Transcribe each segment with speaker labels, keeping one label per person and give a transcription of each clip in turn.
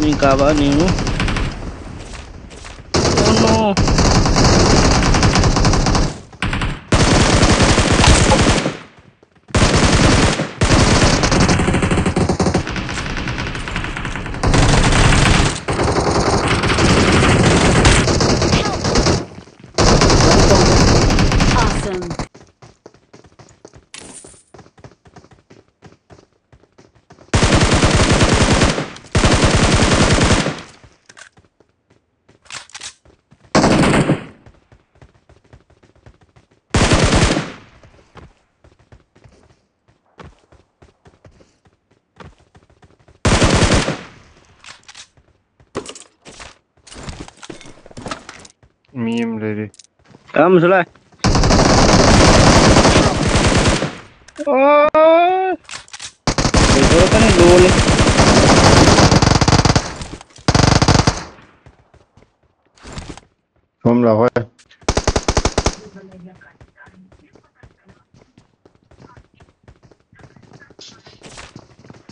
Speaker 1: nem cavalo nenhum. Oh
Speaker 2: não!
Speaker 3: Meme ready.
Speaker 1: Kamu sudah. Oh. Itu kan dulu.
Speaker 3: Vamos lá, vai.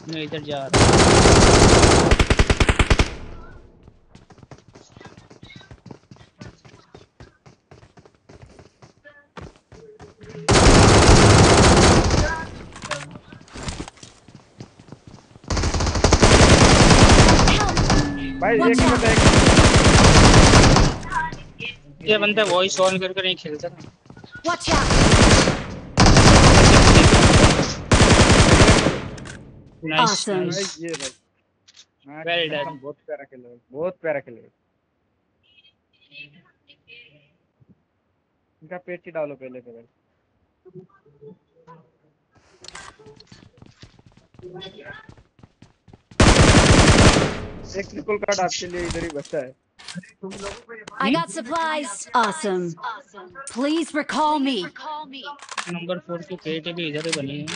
Speaker 1: इधर जा रहा
Speaker 3: भाई एक. Minute एक
Speaker 1: ये बंदा वॉइस ऑन करके नहीं खेलता ना
Speaker 2: Watch out.
Speaker 1: Nice
Speaker 2: Awesome.
Speaker 3: ये भाई
Speaker 1: Well done.
Speaker 3: बहुत प्यारा खेल बहुत प्यारा खेल इनका पेट ही डालो पहले भाई एक ट्रिपल कार्ड आपके लिए इधर ही बचा है
Speaker 2: I got supplies. Awesome. Please recall me.
Speaker 1: Number four की पेट भी इधर ही बनी है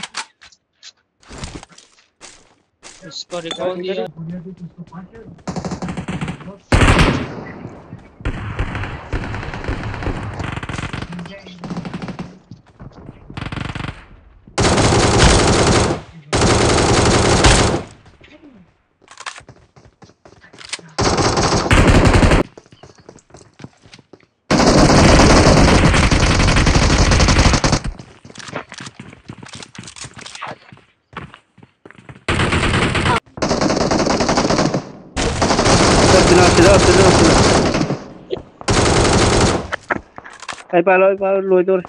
Speaker 1: इसको रिकॉल दिया üstüne üstüne üstüne üstüne. Hep alo, hep alo, loy doğru.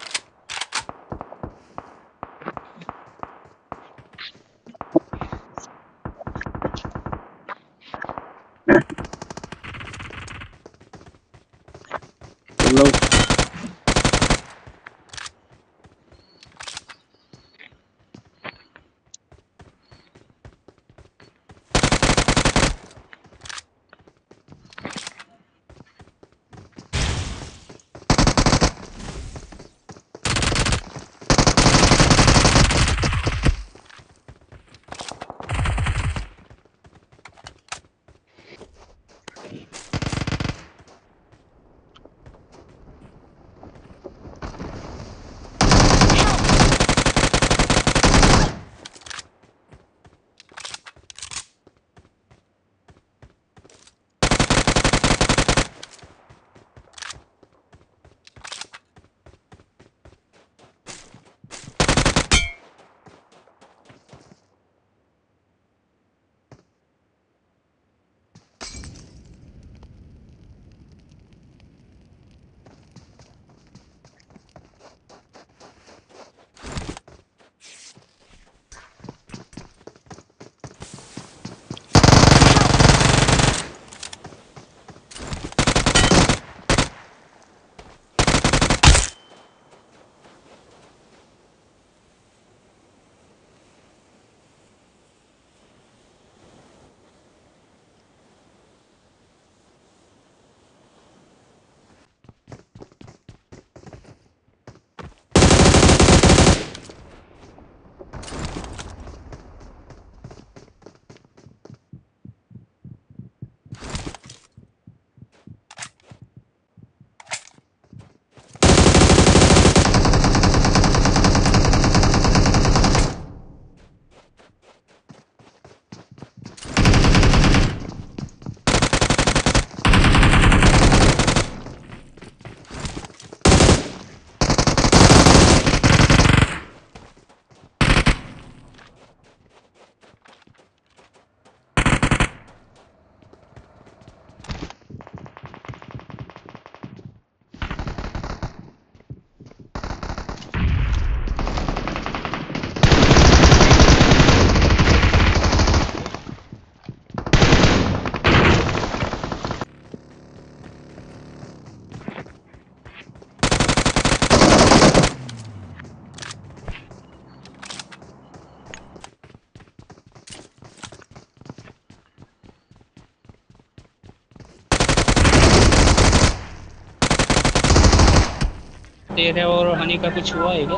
Speaker 1: तेरे और हनी का कुछ हुआ है क्या?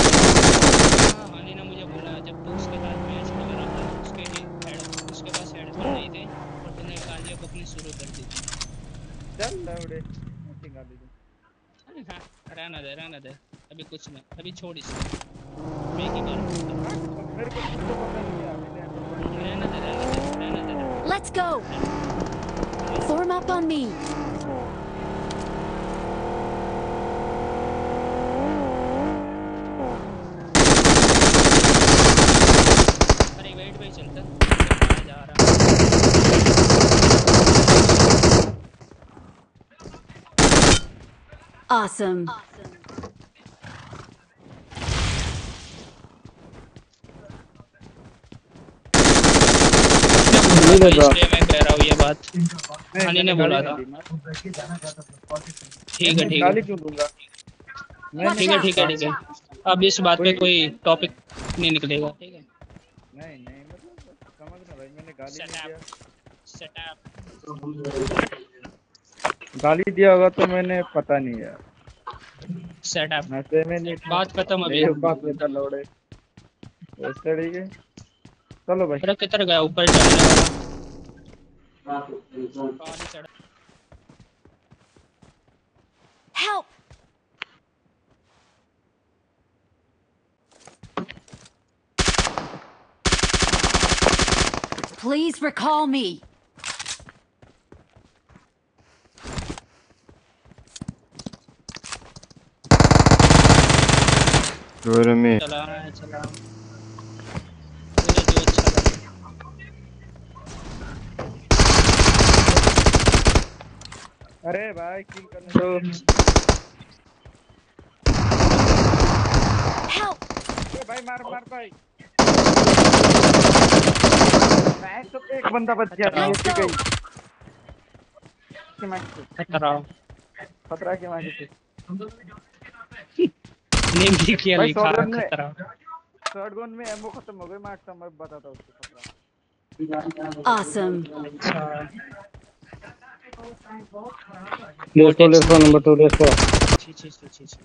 Speaker 1: हाँ, हनी ने मुझे बोला जब तू उसके साथ मैच खेल रहा था उसके हेड उसके पास हेडफोन नहीं थे और तूने गालियाँ बकनी शुरू कर दी
Speaker 3: चल लवड़े मीटिंग आ लीजिए
Speaker 1: अरे रहना दे रहना दे अभी कुछ नहीं अभी छोड़ इसको मैं की करूँ?
Speaker 3: मेरे को तो पता नहीं है
Speaker 1: रहना दे रहना दे रहना दे।
Speaker 2: Let's go. Form up on me.
Speaker 1: दे। अरे वेट पे चलता मैं जा रहा
Speaker 2: Awesome.
Speaker 1: इसलिए मैं कह रहा हूँ ये बात हनी ने बोला था ठीक है ठीक
Speaker 3: गाली
Speaker 1: है
Speaker 3: क्यों दूँगा
Speaker 2: Watch
Speaker 1: ठीक है ठीक है ठीक है अब इस बात पे कोई टॉपिक नहीं निकलेगा ठीक है
Speaker 3: नहीं नहीं मतलब समझ ना भाई मैंने गाली. दिया
Speaker 1: up.
Speaker 3: गाली दिया होगा तो मैंने पता नहीं यार।
Speaker 1: Shut up.
Speaker 3: नशे में नहीं
Speaker 1: बात खत्म अभी।
Speaker 3: में था लौड़े। इस तरीके चलो भाई।
Speaker 1: अरे किधर गया? ऊपर चढ़ा।
Speaker 2: Help. Please recall me.
Speaker 4: Good me.
Speaker 1: चला रहा है चला मुझे जो अच्छा
Speaker 3: अरे भाई किल करने दो।
Speaker 2: Help.
Speaker 3: ए भाई मार मार भाई। मैं तो एक बंदा बच गया था
Speaker 2: go.
Speaker 3: गई। कि मैं
Speaker 1: खतरा
Speaker 3: खतरा के मार के
Speaker 1: नेम भी किया
Speaker 3: भाई,
Speaker 1: लिखा है खतरा।
Speaker 3: शॉट गन में एमो खत्म हो गई मारता मैं बताता हूँ उसको खतरा।
Speaker 2: Awesome.
Speaker 1: मोटे
Speaker 3: नंबर टू लेसो
Speaker 1: छी छी छी छी छी।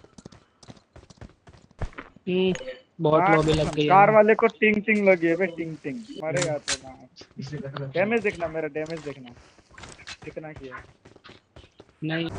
Speaker 1: बहुत
Speaker 3: लोबी
Speaker 1: लॉबी लग गई
Speaker 3: कार वाले को टिंग टिंग लगी है बे टिंग टिंग। मरेगा तो ना। डैमेज देखना मेरा डैमेज देखना। कितना किया?
Speaker 1: नहीं।